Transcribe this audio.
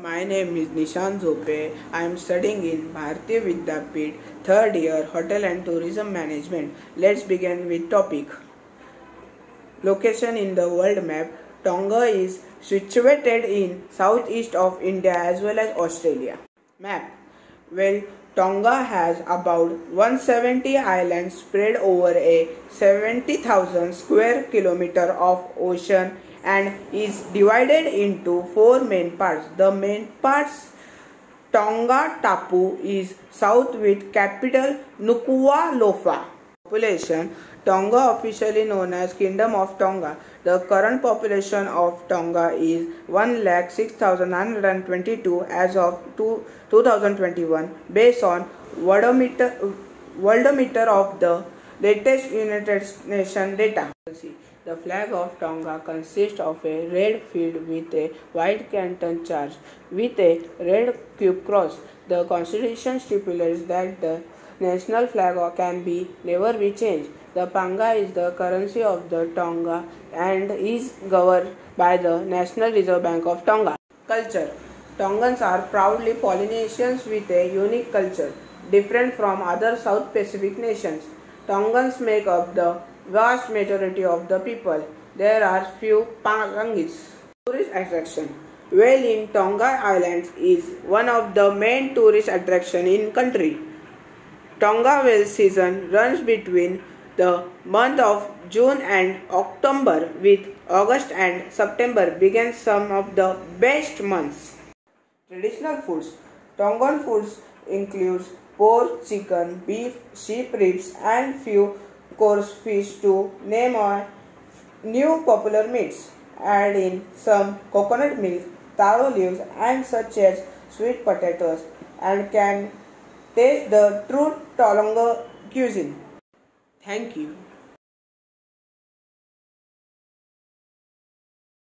My name is Nishant Zope. I am studying in Bharatiya Vidyapeeth, third year Hotel and Tourism Management. Let's begin with topic. Location in the world map. Tonga is situated in southeast of India as well as Australia. Map. Well, Tonga has about 170 islands spread over a 70,000 square kilometer of ocean and is divided into four main parts. The main parts Tongatapu is south with capital Nuku'alofa. Population Tonga officially known as Kingdom of Tonga. The current population of Tonga is 1,06,922 as of 2021 based on worldometer, worldometer of the latest United Nations data. The flag of Tonga consists of a red field with a white canton charge with a red couped cross. The constitution stipulates that the national flag can be never be changed. The pa'anga is the currency of the Tonga and is governed by the National Reserve Bank of Tonga. Culture Tongans are proudly Polynesians with a unique culture, different from other South Pacific nations. Tongans make up the vast majority of the people. There are few Palangis. Tourist attraction. Whale in Tonga Islands is one of the main tourist attraction in country. Tonga whale season runs between the month of June and October with August and September begin some of the best months. Traditional foods. Tongan foods includes pork, chicken, beef, sheep ribs and few coarse fish to name a new popular meats. Add in some coconut milk, taro leaves and such as sweet potatoes and can taste the true Tonga cuisine. Thank you.